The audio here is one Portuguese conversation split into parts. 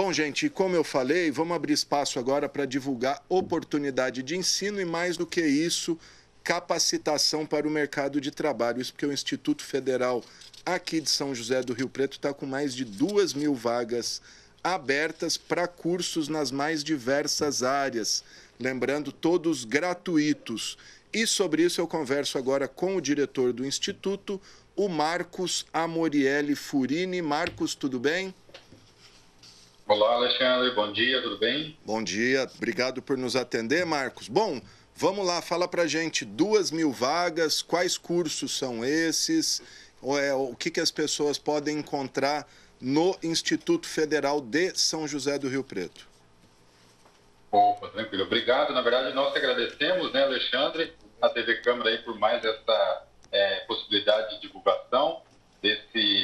Bom, gente, como eu falei, vamos abrir espaço agora para divulgar oportunidade de ensino e, mais do que isso, capacitação para o mercado de trabalho. Isso porque o Instituto Federal aqui de São José do Rio Preto está com mais de duas mil vagas abertas para cursos nas mais diversas áreas. Lembrando, todos gratuitos. E sobre isso eu converso agora com o diretor do Instituto, o Marcos Amorielli Furini. Marcos, tudo bem? Alexandre, bom dia, tudo bem? Bom dia, obrigado por nos atender, Marcos. Bom, vamos lá, fala pra gente, duas mil vagas, quais cursos são esses, é, o que, que as pessoas podem encontrar no Instituto Federal de São José do Rio Preto? Opa, tranquilo, obrigado. Na verdade, nós agradecemos, né, Alexandre, a TV Câmara aí por mais essa é, possibilidade de divulgação desse,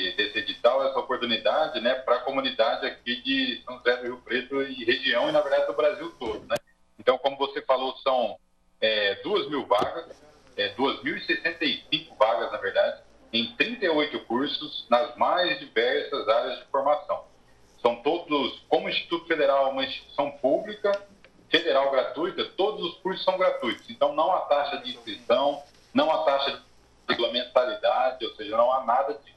oportunidade né, para a comunidade aqui de São José do Rio Preto e região, e na verdade do Brasil todo. Né? Então, como você falou, são é, 2 mil vagas, é, 2.065 vagas, na verdade, em 38 cursos nas mais diversas áreas de formação. São todos, como o Instituto Federal é uma instituição pública, federal gratuita, todos os cursos são gratuitos. Então, não há taxa de inscrição, não há taxa de regulamentaridade, ou seja, não há nada disso.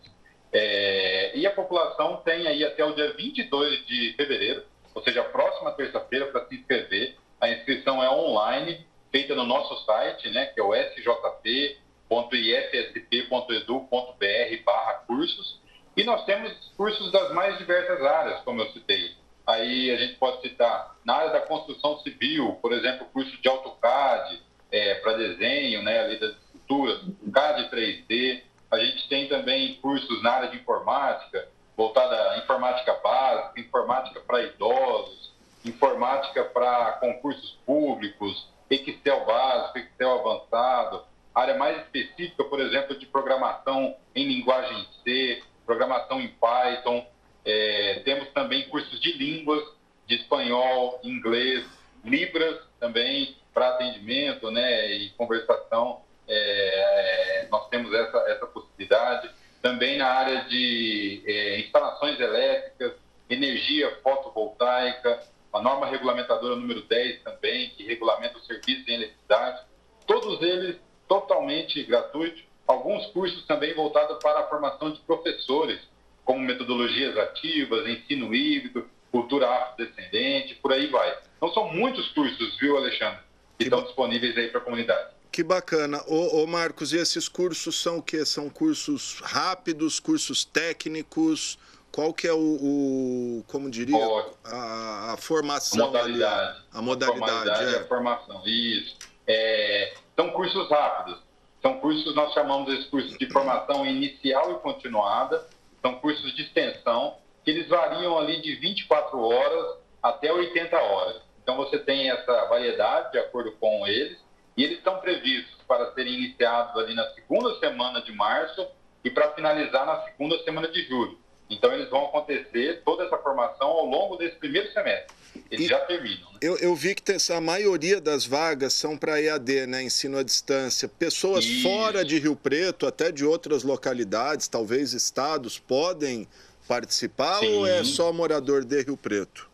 É, e a população tem aí até o dia 22 de fevereiro, ou seja, a próxima terça-feira, para se inscrever. A inscrição é online, feita no nosso site, né, que é o sjp.issp.edu.br barra cursos. E nós temos cursos das mais diversas áreas, como eu citei. Aí a gente pode citar na área da construção civil, por exemplo, curso de AutoCAD é, para desenho, né, ali das estruturas, CAD 3D. A gente tem também cursos na área de informática, voltada à informática básica, informática para idosos, informática para concursos públicos, Excel básico, Excel avançado, área mais específica, por exemplo, de programação em linguagem C, programação em Python. É, temos também cursos de línguas, de espanhol, inglês, Libras também para atendimento né, e conversação Também na área de é, instalações elétricas, energia fotovoltaica, a norma regulamentadora número 10 também, que regulamenta o serviço de eletricidade. Todos eles totalmente gratuitos. Alguns cursos também voltados para a formação de professores, como metodologias ativas, ensino híbrido, cultura afrodescendente, por aí vai. Então são muitos cursos, viu, Alexandre, que estão disponíveis aí para a comunidade. Que bacana. Ô, ô, Marcos, e esses cursos são o quê? São cursos rápidos, cursos técnicos? Qual que é o, o como diria, a, a, formação? A modalidade. Ali, a modalidade, a, é. a formação, isso. É, são cursos rápidos. São cursos, nós chamamos esses cursos de formação inicial e continuada. São cursos de extensão, que eles variam ali de 24 horas até 80 horas. Então, você tem essa variedade de acordo com eles e eles estão previstos para serem iniciados ali na segunda semana de março e para finalizar na segunda semana de julho. Então, eles vão acontecer toda essa formação ao longo desse primeiro semestre. Eles e já terminam. Né? Eu, eu, vi que a maioria das vagas são para EAD, né? ensino à distância. Pessoas Isso. fora de Rio Preto, até de outras localidades, talvez estados, podem participar Sim. ou é só morador de Rio Preto?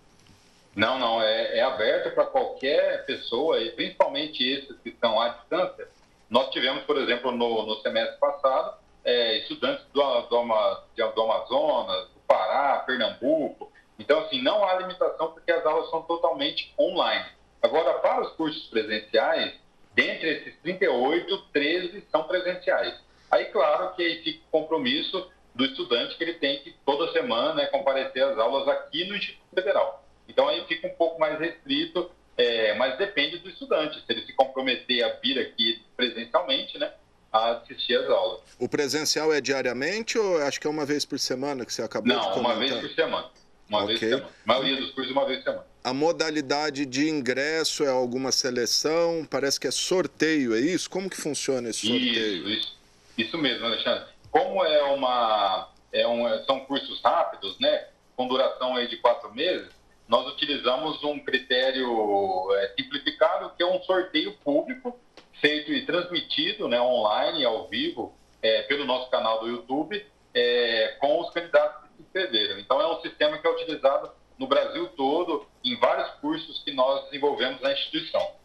Não, não, é, é aberto para qualquer pessoa, e principalmente esses que estão à distância. Nós tivemos, por exemplo, no, no semestre passado, é, estudantes do, do, do Amazonas, do Pará, Pernambuco. Então, assim, não há limitação porque as aulas são totalmente online. Agora, para os cursos presenciais, dentre esses 38, 13 são presenciais. Aí, claro que aí fica o compromisso do estudante que ele tem que toda semana né, comparecer às aulas aqui no Instituto Federal. Então aí fica um pouco mais restrito, é, mas depende do estudante, se ele se comprometer a vir aqui presencialmente, né? A assistir às aulas. O presencial é diariamente ou acho que é uma vez por semana que você acabou Não, de comentar? uma vez por semana. Uma okay. vez por semana. A maioria dos cursos uma vez por semana. A modalidade de ingresso é alguma seleção? Parece que é sorteio, é isso? Como que funciona esse sorteio? Isso, isso, isso mesmo, Alexandre. Como é uma, é um, são cursos rápidos, né? Com duração aí de quatro meses, nós utilizamos um critério é, simplificado, que é um sorteio público, feito e transmitido né, online, ao vivo, é, pelo nosso canal do YouTube, é, com os candidatos que se inscreveram. Então, é um sistema que é utilizado no Brasil todo, em vários cursos que nós desenvolvemos na instituição.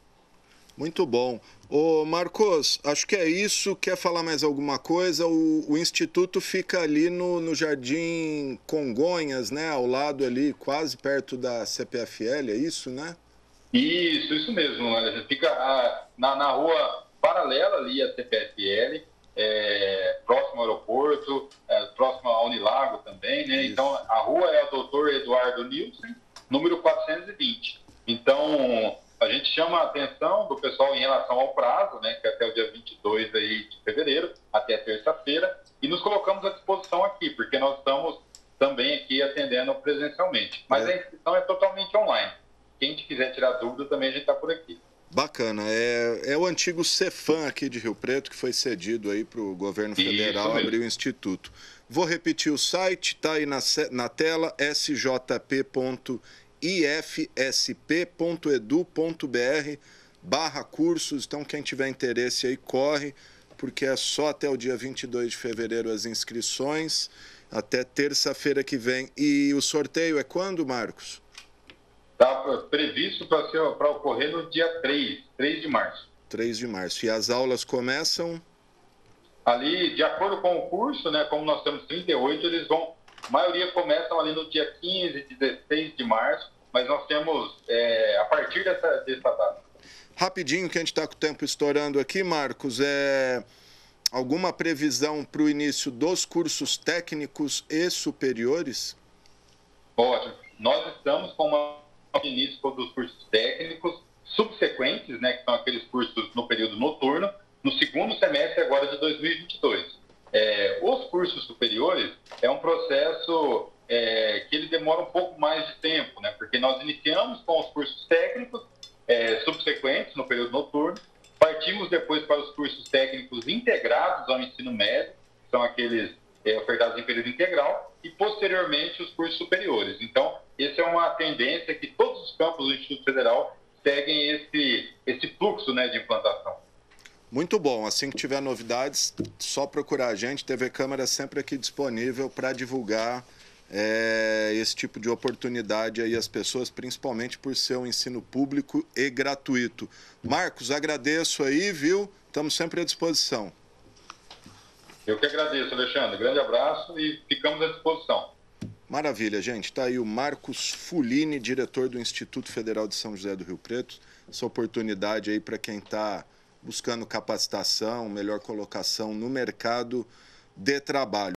Muito bom. Ô Marcos, acho que é isso. Quer falar mais alguma coisa? O, o Instituto fica ali no, no, Jardim Congonhas, né? Ao lado ali, quase perto da CPFL, é isso, né? Isso, isso mesmo. Fica a, na, na rua paralela ali à CPFL, é, próximo ao aeroporto, é, próximo ao Unilago também, né? Isso. Então, a rua é a Doutor Eduardo Nilson, número 420. Então, a gente chama a atenção do pessoal em relação ao prazo, né, que é até o dia 22 aí de fevereiro, até terça-feira, e nos colocamos à disposição aqui, porque nós estamos também aqui atendendo presencialmente. Mas é. a inscrição é totalmente online. Quem quiser tirar dúvida também a gente está por aqui. Bacana. É, é o antigo Cefam aqui de Rio Preto, que foi cedido aí para o governo federal abrir o instituto. Vou repetir o site, está aí na, na tela, sjp.com ifsp.edu.br barra cursos. Então, quem tiver interesse aí, corre, porque é só até o dia 22 de fevereiro as inscrições, até terça-feira que vem. E o sorteio é quando, Marcos? Está previsto para ocorrer no dia 3, 3 de março. 3 de março. E as aulas começam? Ali, de acordo com o curso, né, como nós temos 38, eles vão a maioria começam ali no dia 15, 16 de março, mas nós temos é, a partir dessa, dessa data. Rapidinho, que a gente está com o tempo estourando aqui, Marcos, é alguma previsão para o início dos cursos técnicos e superiores? Ótimo. Nós estamos com uma início dos cursos técnicos subsequentes, né, que são aqueles cursos no período noturno, no segundo semestre agora de 2022. É, os cursos superiores é um processo é, que ele demora um pouco mais de tempo, né? Porque nós iniciamos com os cursos técnicos é, subsequentes no período noturno, partimos depois para os cursos técnicos integrados ao ensino médio, que são aqueles é, ofertados em período integral, e posteriormente os cursos superiores. Então, essa é uma tendência que todos os campos do Instituto Federal seguem esse, esse fluxo né, de implantação. Muito bom. Assim que tiver novidades, só procurar a gente. TV Câmara sempre aqui disponível para divulgar é, esse tipo de oportunidade aí às pessoas, principalmente por ser um ensino público e gratuito. Marcos, agradeço aí, viu? Estamos sempre à disposição. Eu que agradeço, Alexandre. Grande abraço e ficamos à disposição. Maravilha, gente. Está aí o Marcos Fulini, diretor do Instituto Federal de São José do Rio Preto. Essa oportunidade aí para quem está buscando capacitação, melhor colocação no mercado de trabalho.